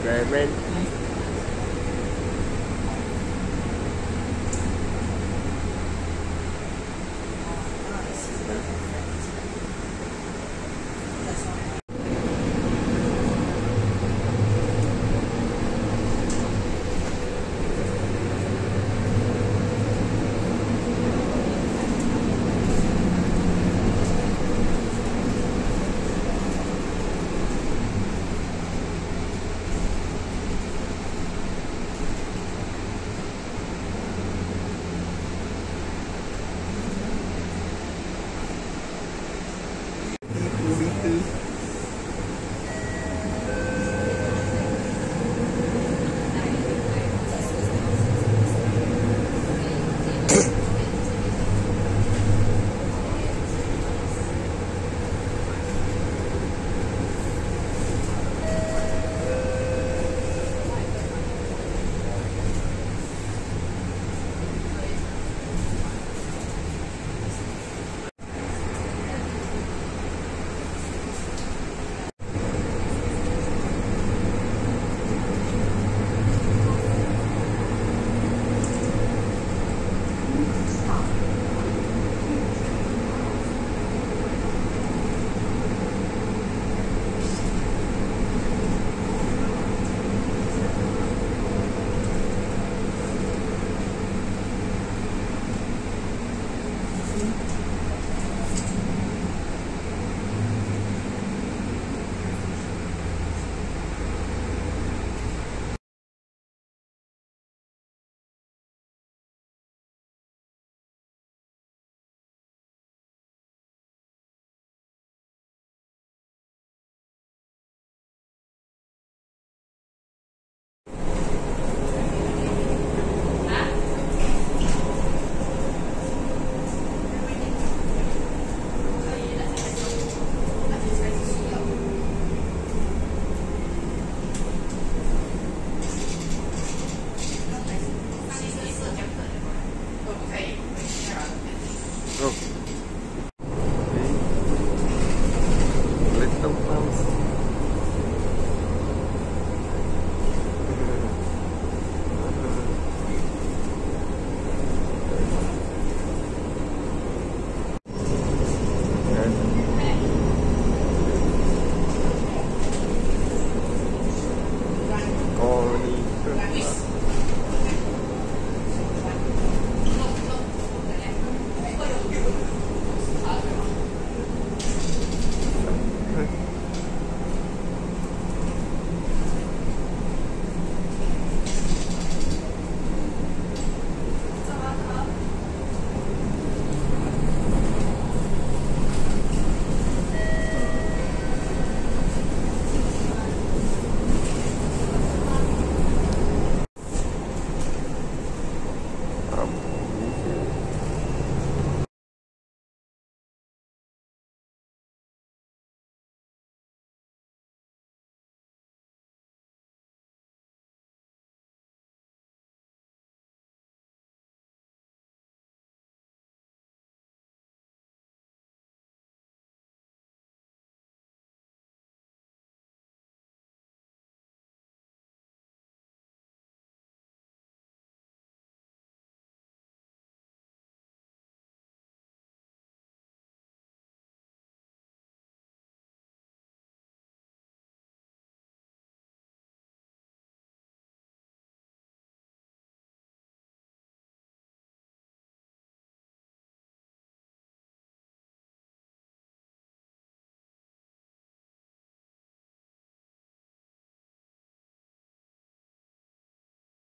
environment